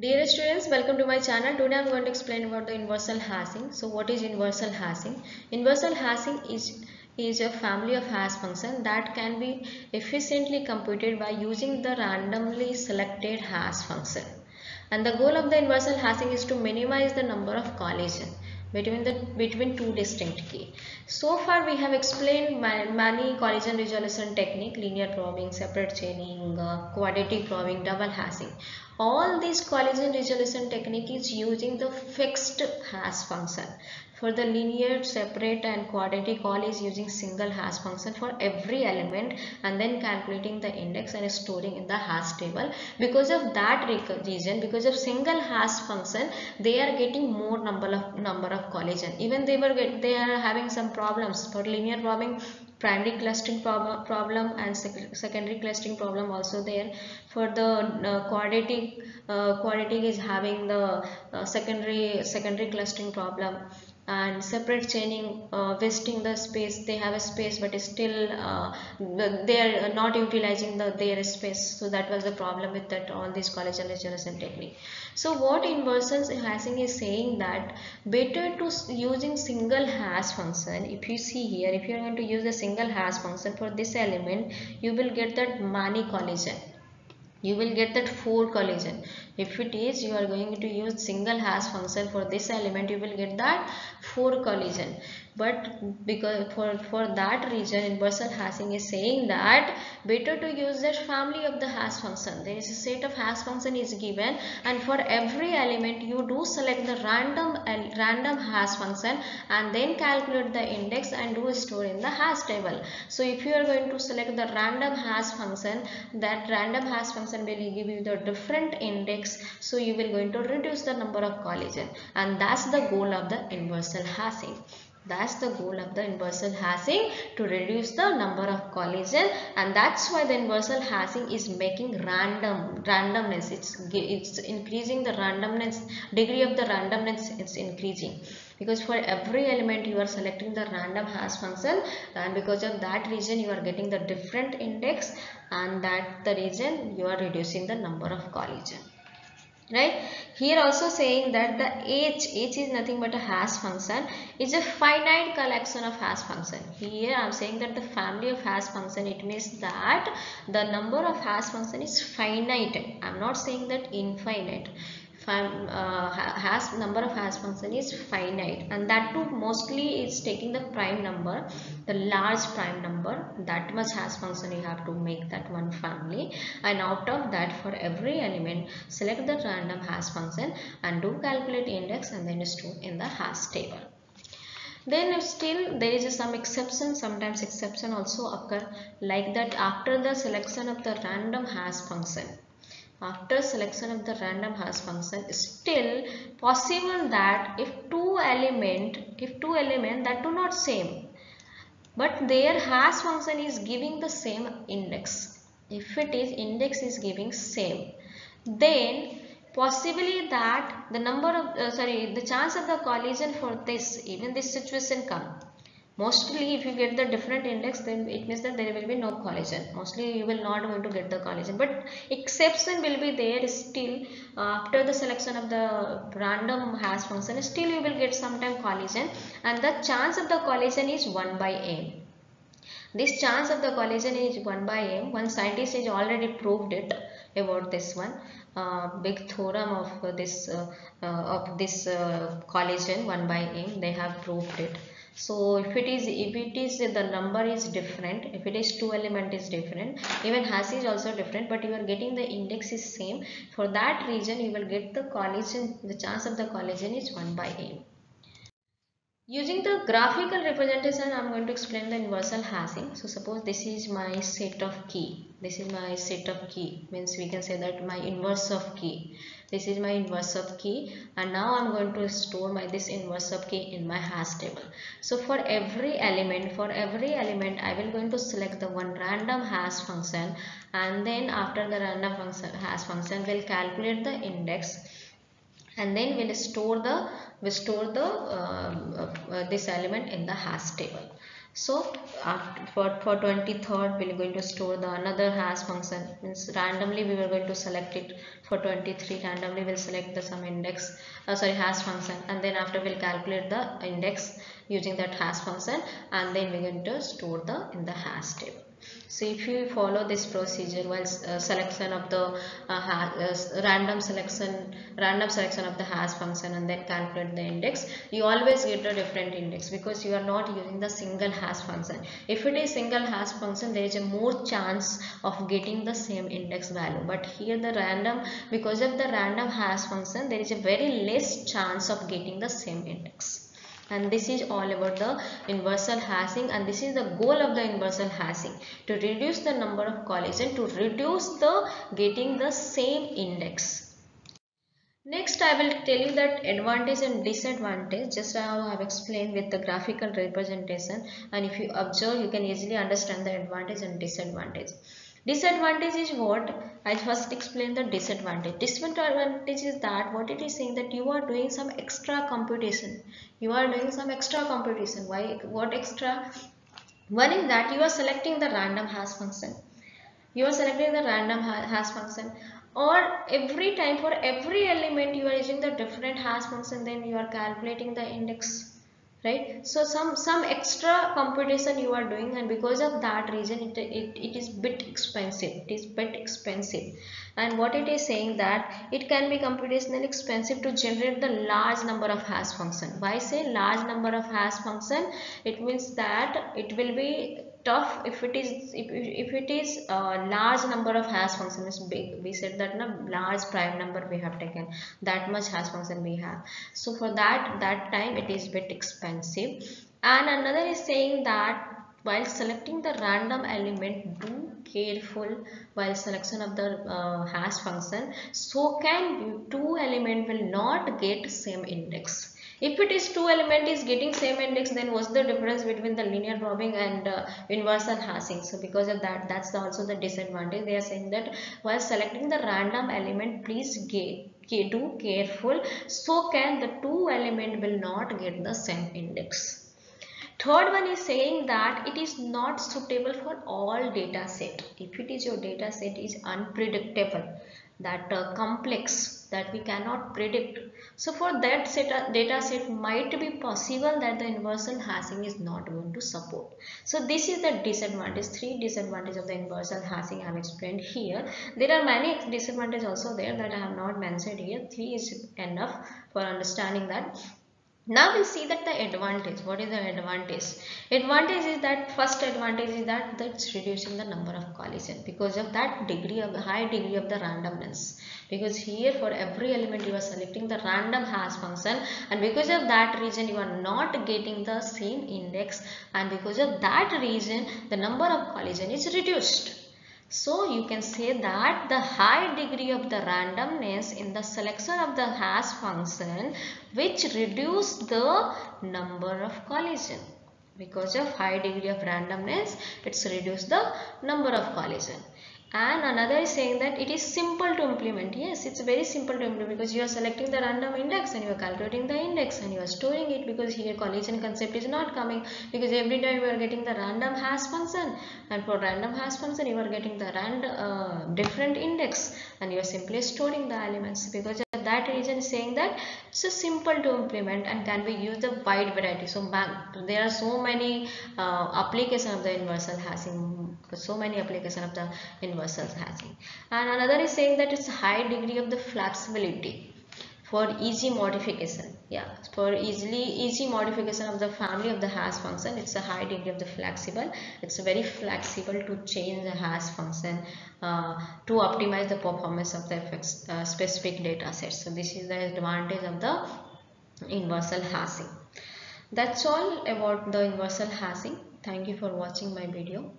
Dear students, welcome to my channel. Today I am going to explain about the universal hashing. So what is universal hashing? Universal hashing is is a family of hash function that can be efficiently computed by using the randomly selected hash function. And the goal of the universal hashing is to minimize the number of collision between the between two distinct key. So far we have explained many collision resolution technique, linear probing, separate chaining, uh, quadratic probing, double hashing. All these collision resolution technique is using the fixed hash function. For the linear, separate and quadratic all is using single hash function for every element and then calculating the index and storing in the hash table. Because of that reason, because of single hash function, they are getting more number of number of collision. Even they were get, they are having some problems for linear probing primary clustering prob problem and sec secondary clustering problem also there. For the uh, quadratic uh, quadratic is having the uh, secondary secondary clustering problem and separate chaining uh, wasting the space they have a space but still uh, they are not utilizing the their space. So that was the problem with that all these collision resolution technique. So what universal hashing is saying that better to using single hash function if you see here if you are going to use a single hash function for this element you will get that many collision you will get that four collision. If it is you are going to use single hash function for this element you will get that four collision but because for for that reason universal hashing is saying that better to use that family of the hash function. There is a set of hash function is given and for every element you do select the random uh, random hash function and then calculate the index and do store in the hash table. So if you are going to select the random hash function that random hash function will give you the different index. So you will going to reduce the number of collision and that's the goal of the universal hashing that's the goal of the universal hashing to reduce the number of collision and that's why the universal hashing is making random randomness. It's it's increasing the randomness degree of the randomness. It's increasing because for every element you are selecting the random hash function and because of that reason you are getting the different index and that the reason you are reducing the number of collision right? Here also saying that the h h is nothing but a hash function is a finite collection of hash function. Here i'm saying that the family of hash function it means that the number of hash function is finite. I'm not saying that infinite uh, hash number of hash function is finite. And that too mostly is taking the prime number the large prime number. That much hash function you have to make that one family. And out of that for every element select the random hash function and do calculate index and then store in the hash table. Then still there is some exception. Sometimes exception also occur. Like that after the selection of the random hash function after selection of the random hash function still possible that if two element if two element that do not same but their hash function is giving the same index. If it is index is giving same then possibly that the number of uh, sorry the chance of the collision for this even this situation come mostly if you get the different index then it means that there will be no collision mostly you will not going to get the collision but exception will be there still. Uh, after the selection of the random hash function still you will get sometime collision and the chance of the collision is 1 by m. This chance of the collision is 1 by m. One scientist has already proved it about this one. Uh, big theorem of this uh, uh, of this uh, collision 1 by m. They have proved it so if it is if it is the number is different if it is two element is different even hash is also different but you are getting the index is same. For that reason you will get the collision the chance of the collision is 1 by m Using the graphical representation, I'm going to explain the universal hashing. So suppose this is my set of key. This is my set of key. Means we can say that my universe of key. This is my universe of key. And now I'm going to store my this universe of key in my hash table. So for every element, for every element, I will going to select the one random hash function. And then after the random function hash function, will calculate the index and then we'll store the we store the uh, uh, this element in the hash table. So for for 23rd we're going to store the another hash function. Means randomly we were going to select it for 23 randomly we'll select the some index uh, sorry hash function. And then after we'll calculate the index using that hash function. And then we're going to store the in the hash table so if you follow this procedure while uh, selection of the uh, uh, random selection random selection of the hash function and then calculate the index you always get a different index because you are not using the single hash function. If it is single hash function there is a more chance of getting the same index value. But here the random because of the random hash function there is a very less chance of getting the same index and this is all about the universal hashing and this is the goal of the universal hashing to reduce the number of collision to reduce the getting the same index Next, I will tell you that advantage and disadvantage just how I have explained with the graphical representation and if you observe you can easily understand the advantage and disadvantage. Disadvantage is what? I first explain the disadvantage. Disadvantage is that what it is saying that you are doing some extra computation. You are doing some extra computation. Why? What extra? One is that you are selecting the random hash function. You are selecting the random hash function or every time for every element you are using the different hash function then you are calculating the index right? So some some extra computation you are doing and because of that reason it, it, it is bit expensive. It is bit expensive. And what it is saying that it can be computationally expensive to generate the large number of hash function. Why say large number of hash function? It means that it will be tough if it is if, if it is a large number of hash function is big. We said that a large prime number we have taken. That much hash function we have. So for that that time it is bit expensive. And another is saying that while selecting the random element do careful while selection of the uh, hash function. So can two element will not get same index if it is two element is getting same index, then what's the difference between the linear probing and uh, universal hashing? So because of that, that's also the disadvantage. They are saying that while selecting the random element, please get, do careful. So can the two element will not get the same index. Third one is saying that it is not suitable for all data set. If it is your data set is unpredictable, that uh, complex that we cannot predict so for that set, uh, data set might be possible that the universal hashing is not going to support. So this is the disadvantage, three disadvantages of the universal hashing I have explained here. There are many disadvantages also there that I have not mentioned here. Three is enough for understanding that. Now we see that the advantage. What is the advantage? Advantage is that first advantage is that that's reducing the number of collision because of that degree of high degree of the randomness. Because here for every element you are selecting the random hash function and because of that reason you are not getting the same index and because of that reason the number of collision is reduced. So you can say that the high degree of the randomness in the selection of the hash function which reduce the number of collision. Because of high degree of randomness, it's reduced the number of collision and another is saying that it is simple to implement. Yes it's very simple to implement because you are selecting the random index and you are calculating the index and you are storing it because here collision concept is not coming because every time you are getting the random hash function. And for random hash function you are getting the random uh, different index and you are simply storing the elements because that reason saying that it's a simple to implement and can be used a wide variety. So there are so many uh, applications of the universal hashing so many applications of the universal hashing and another is saying that it's high degree of the flexibility for easy modification. Yeah for easily easy modification of the family of the hash function it's a high degree of the flexible. It's very flexible to change the hash function uh, to optimize the performance of the uh, specific data sets. So this is the advantage of the universal hashing that's all about the universal hashing thank you for watching my video